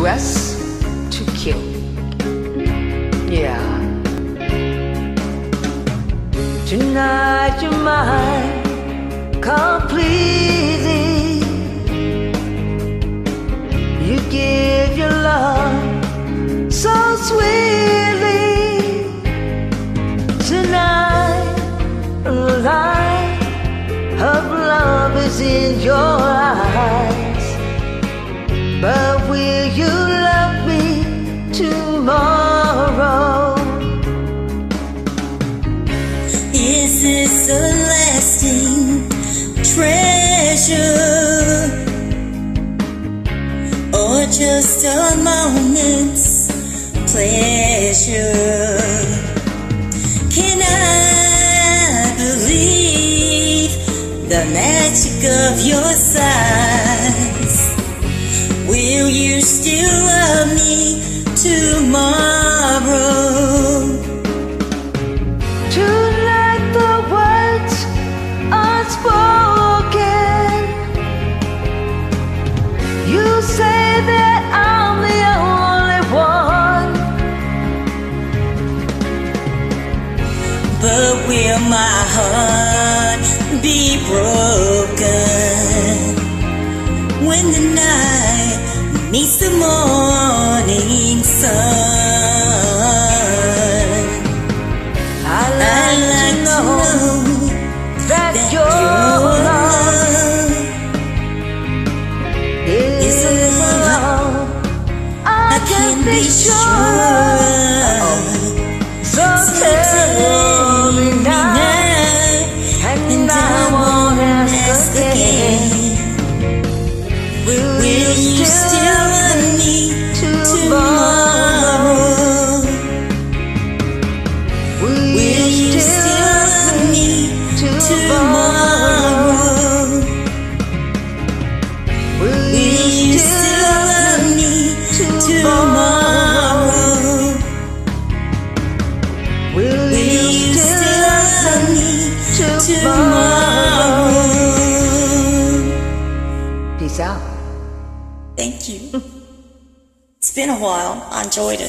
to us to kill. Yeah. Tonight you're mine completely. You give your love so sweetly. Tonight, a light of love is in your eyes. Is a lasting treasure or just a moment's pleasure? Can I believe the magic of your sighs? Will you still love me But will my heart be broken when the night meets the morning sun? I I like, like to to know know that, that your love is a love. I, I can be sure. Peace out. Thank you. It's been a while. I enjoyed it.